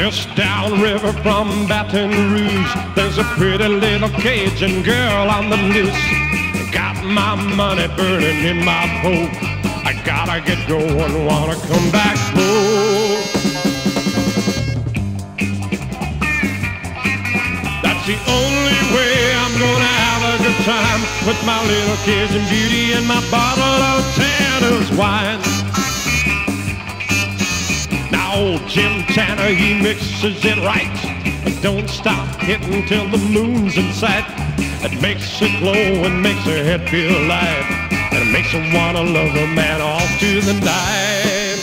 Just downriver from Baton Rouge, there's a pretty little Cajun girl on the loose. Got my money burning in my boat. I gotta get going, wanna come back home. That's the only way I'm gonna have a good time with my little Cajun beauty and my bottle of Tanner's wine. Old Jim Tanner, he mixes it right. Don't stop hitting till the moon's in sight. It makes it glow and makes her head feel light. And it makes her wanna love a man all through the night.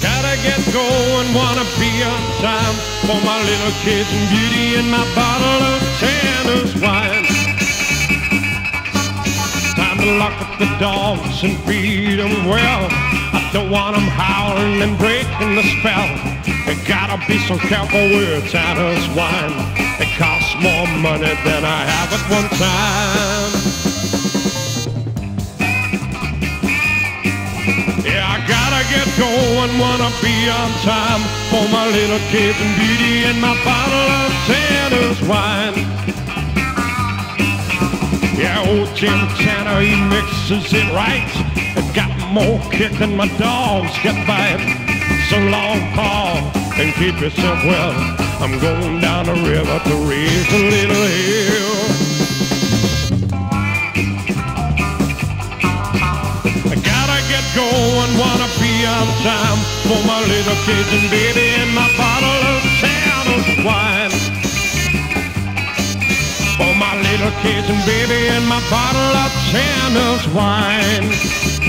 Gotta get going, wanna be on time for my little Cajun beauty and my bottle of Tanner's wine. Lock up the dogs and feed them well. I don't want them howling and breaking the spell. You gotta be so careful with Tanner's wine. It costs more money than I have at one time. Yeah, I gotta get going, wanna be on time for my little Cajun beauty and my bottle of Tanner's wine. Yeah, old Jim Tanner, he mixes it right. It got more kick than my dogs get bite. So long, Paul, and keep yourself well. I'm going down the river to raise a little hill. I gotta get going, wanna be on time for my little Cajun baby and my bottle of Tanner's wine. Little Cajun baby and my bottle of Tanner's wine.